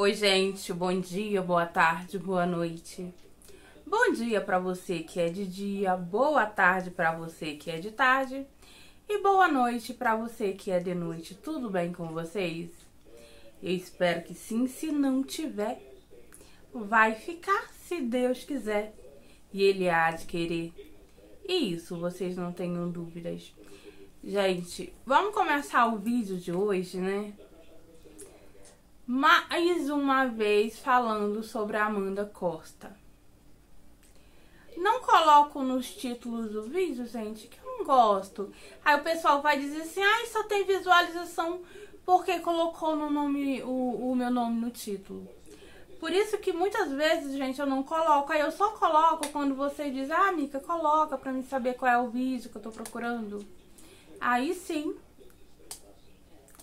Oi, gente, bom dia, boa tarde, boa noite. Bom dia para você que é de dia, boa tarde para você que é de tarde e boa noite para você que é de noite. Tudo bem com vocês? Eu espero que sim, se não tiver, vai ficar se Deus quiser e ele há de querer. E isso, vocês não tenham dúvidas. Gente, vamos começar o vídeo de hoje, né? Mais uma vez falando sobre a Amanda Costa. Não coloco nos títulos do vídeo, gente, que eu não gosto. Aí o pessoal vai dizer assim, ai, só tem visualização porque colocou no nome, o, o meu nome no título. Por isso que muitas vezes, gente, eu não coloco. Aí eu só coloco quando você diz, ah, Mica, coloca pra mim saber qual é o vídeo que eu tô procurando. Aí sim,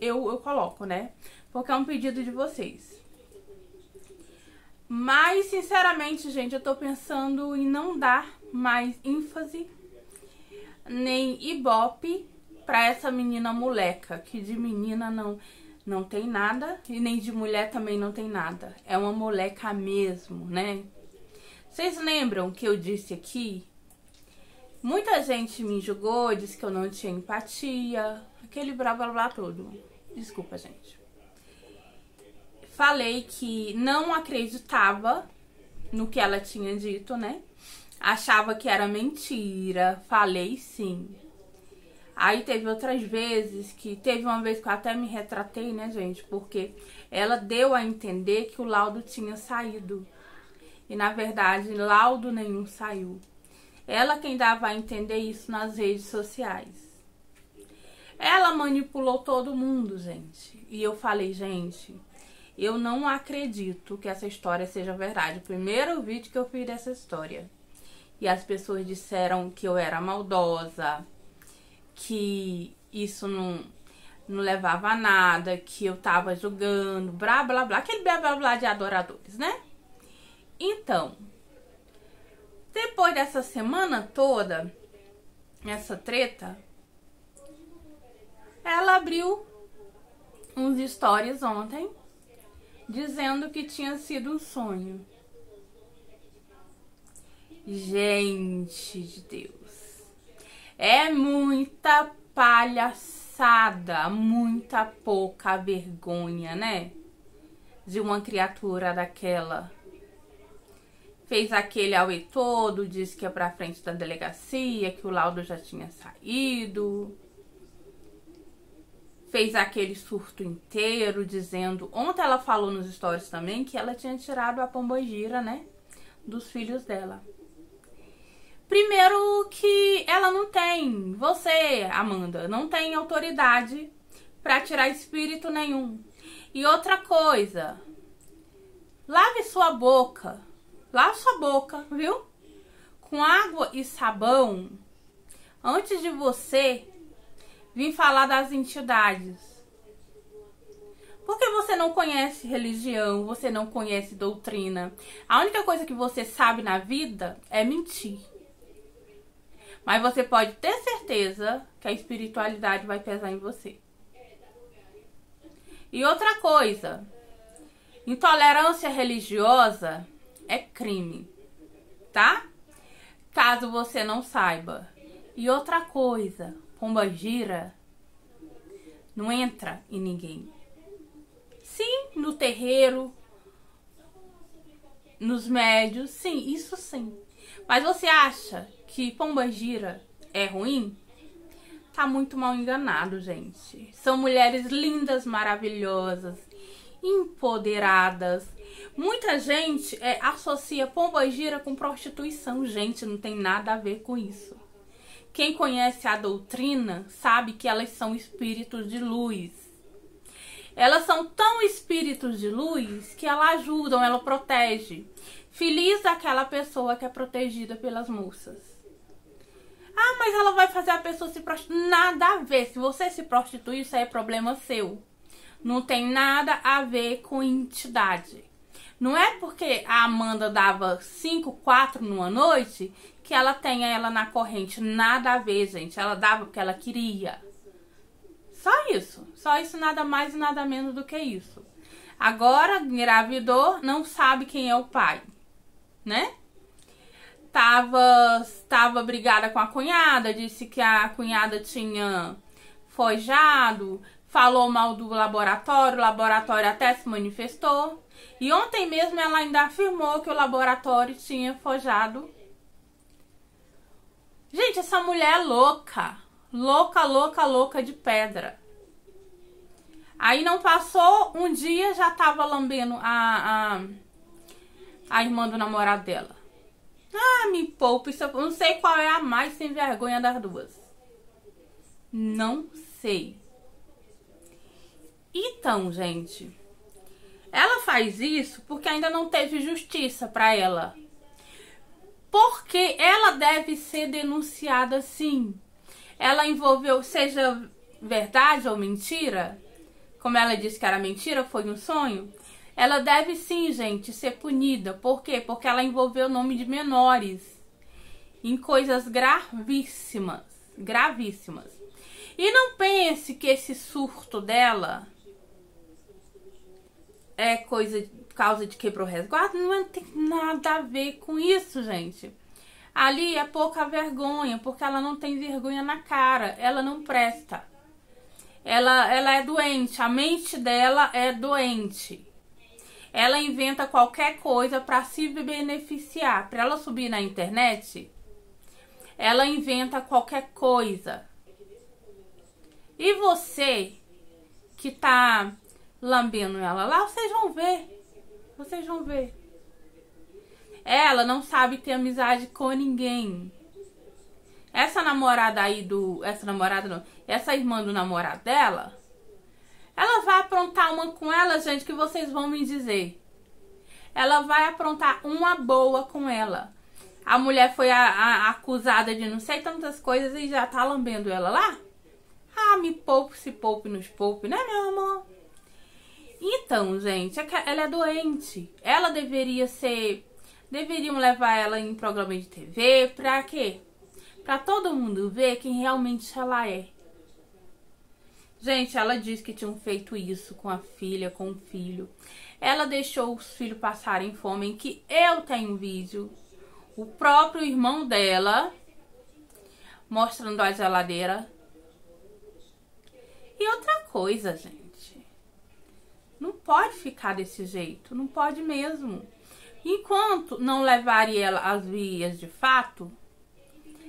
eu, eu coloco, né? Porque é um pedido de vocês. Mas, sinceramente, gente, eu tô pensando em não dar mais ênfase nem ibope pra essa menina moleca, que de menina não, não tem nada e nem de mulher também não tem nada. É uma moleca mesmo, né? Vocês lembram que eu disse aqui? Muita gente me julgou, disse que eu não tinha empatia, aquele blá blá blá todo. Desculpa, gente falei que não acreditava no que ela tinha dito, né? Achava que era mentira. Falei sim. Aí teve outras vezes que teve uma vez que eu até me retratei, né, gente? Porque ela deu a entender que o laudo tinha saído. E na verdade, laudo nenhum saiu. Ela quem dava a entender isso nas redes sociais. Ela manipulou todo mundo, gente. E eu falei, gente, eu não acredito que essa história seja verdade. O primeiro vídeo que eu fiz dessa história. E as pessoas disseram que eu era maldosa, que isso não, não levava a nada, que eu tava julgando, blá blá blá, aquele blá blá blá de adoradores, né? Então, depois dessa semana toda, essa treta, ela abriu uns stories ontem dizendo que tinha sido um sonho. Gente de Deus, é muita palhaçada, muita pouca vergonha, né? De uma criatura daquela. Fez aquele auê todo, disse que é pra frente da delegacia, que o laudo já tinha saído fez aquele surto inteiro, dizendo. Ontem ela falou nos stories também que ela tinha tirado a pombogira, né? Dos filhos dela. Primeiro que ela não tem, você, Amanda, não tem autoridade para tirar espírito nenhum. E outra coisa, lave sua boca, lave sua boca, viu? Com água e sabão antes de você vim falar das entidades. Porque você não conhece religião, você não conhece doutrina. A única coisa que você sabe na vida é mentir. Mas você pode ter certeza que a espiritualidade vai pesar em você. E outra coisa, intolerância religiosa é crime, tá? Caso você não saiba. E outra coisa, pomba gira não entra em ninguém. Sim, no terreiro, nos médios, sim, isso sim. Mas você acha que pomba gira é ruim? Tá muito mal enganado, gente. São mulheres lindas, maravilhosas, empoderadas. Muita gente é, associa pomba gira com prostituição. Gente, não tem nada a ver com isso. Quem conhece a doutrina sabe que elas são espíritos de luz. Elas são tão espíritos de luz que elas ajudam, ela protege. Feliz aquela pessoa que é protegida pelas moças. Ah, mas ela vai fazer a pessoa se prostituir. Nada a ver. Se você se prostituir, isso aí é problema seu. Não tem nada a ver com entidade. Não é porque a Amanda dava 5, 4 numa noite que ela tenha ela na corrente. Nada a ver, gente. Ela dava porque ela queria. Só isso. Só isso, nada mais e nada menos do que isso. Agora engravidou, não sabe quem é o pai, né? Tava, tava brigada com a cunhada, disse que a cunhada tinha forjado, falou mal do laboratório, o laboratório até se manifestou. E ontem mesmo ela ainda afirmou que o laboratório tinha forjado. Gente, essa mulher é louca. Louca, louca, louca de pedra. Aí não passou um dia, já tava lambendo a, a, a irmã do namorado dela. Ah, me poupe, eu não sei qual é a mais sem vergonha das duas. Não sei. Então, gente, ela faz isso porque ainda não teve justiça para ela. Porque ela deve ser denunciada sim. Ela envolveu, seja verdade ou mentira, como ela disse que era mentira, foi um sonho. Ela deve sim, gente, ser punida. Por quê? Porque ela envolveu o nome de menores em coisas gravíssimas, gravíssimas. E não pense que esse surto dela é coisa causa de quebrou resguardo, não tem nada a ver com isso, gente. Ali é pouca vergonha, porque ela não tem vergonha na cara, ela não presta. Ela, ela é doente, a mente dela é doente. Ela inventa qualquer coisa para se beneficiar. Para ela subir na internet, ela inventa qualquer coisa. E você que tá lambendo ela lá, vocês vão ver. Vocês vão ver. Ela não sabe ter amizade com ninguém. Essa namorada aí do. Essa namorada não. Essa irmã do namorado dela. Ela vai aprontar uma com ela, gente, que vocês vão me dizer. Ela vai aprontar uma boa com ela. A mulher foi a, a, acusada de não sei tantas coisas e já tá lambendo ela lá? Ah, me poupe, se poupe, nos poupe, né, meu amor? Então, gente, é ela é doente. Ela deveria ser. Deveriam levar ela em programa de TV. Pra quê? Pra todo mundo ver quem realmente ela é. Gente, ela disse que tinham feito isso com a filha, com o filho. Ela deixou os filhos passarem fome, em que eu tenho vídeo. O próprio irmão dela mostrando a geladeira. E outra coisa, gente. Não pode ficar desse jeito, não pode mesmo. Enquanto não levarem ela às vias de fato,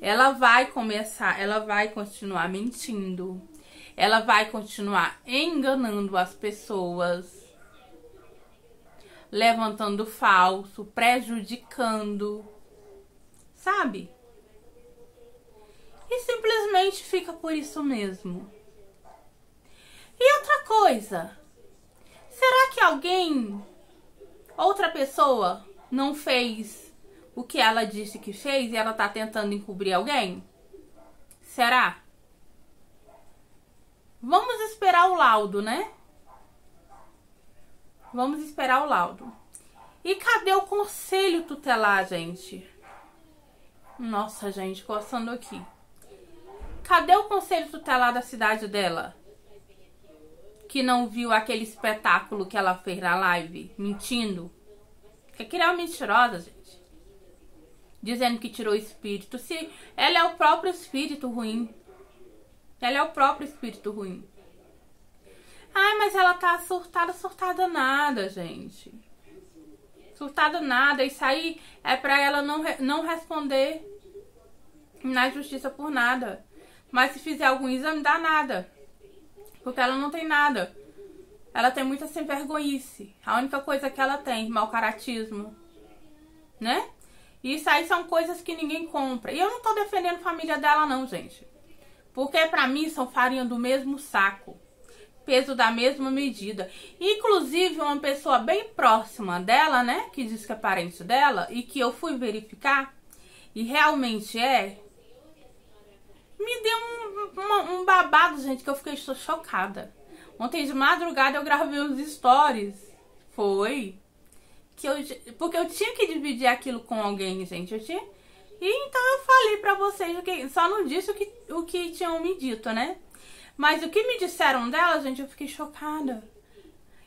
ela vai começar, ela vai continuar mentindo, ela vai continuar enganando as pessoas, levantando falso, prejudicando, sabe? E simplesmente fica por isso mesmo. E outra coisa, alguém, outra pessoa, não fez o que ela disse que fez e ela tá tentando encobrir alguém? Será? Vamos esperar o laudo, né? Vamos esperar o laudo. E cadê o conselho tutelar, gente? Nossa, gente, coçando aqui. Cadê o conselho tutelar da cidade dela? Que não viu aquele espetáculo que ela fez na live, mentindo. Aquilo é uma mentirosa, gente. Dizendo que tirou o espírito. Se ela é o próprio espírito ruim. Ela é o próprio espírito ruim. Ai, mas ela tá surtada, surtada nada, gente. Surtada nada. Isso aí é pra ela não, não responder na justiça por nada. Mas se fizer algum exame, dá nada. Porque ela não tem nada. Ela tem muita sem vergonhice. A única coisa que ela tem, mau caratismo. Né? E isso aí são coisas que ninguém compra. E eu não tô defendendo a família dela, não, gente. Porque pra mim são farinha do mesmo saco. Peso da mesma medida. Inclusive, uma pessoa bem próxima dela, né? Que diz que é parente dela. E que eu fui verificar. E realmente é me deu um, uma, um babado, gente, que eu fiquei chocada. Ontem de madrugada eu gravei uns stories. Foi. Que eu, porque eu tinha que dividir aquilo com alguém, gente. Eu tinha. E então eu falei pra vocês o que. Só não disse o que, o que tinham me dito, né? Mas o que me disseram dela, gente, eu fiquei chocada.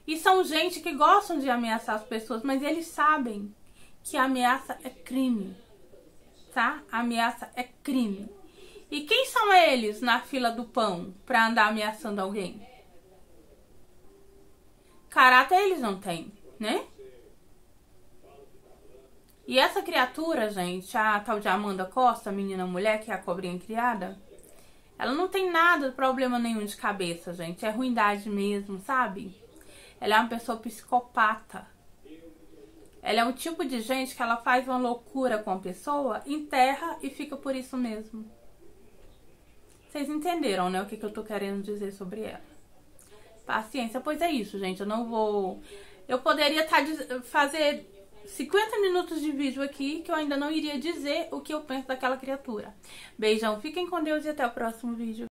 E são gente que gostam de ameaçar as pessoas, mas eles sabem que ameaça é crime. Tá? Ameaça é crime. E quem são eles na fila do pão para andar ameaçando alguém? Caráter eles não têm, né? E essa criatura, gente, a tal de Amanda Costa, menina mulher, que é a cobrinha criada, ela não tem nada, problema nenhum de cabeça, gente. É ruindade mesmo, sabe? Ela é uma pessoa psicopata. Ela é um tipo de gente que ela faz uma loucura com a pessoa, enterra e fica por isso mesmo. Vocês entenderam, né, o que, que eu tô querendo dizer sobre ela. Paciência, pois é isso, gente. Eu não vou. Eu poderia tá, fazer 50 minutos de vídeo aqui que eu ainda não iria dizer o que eu penso daquela criatura. Beijão, fiquem com Deus e até o próximo vídeo.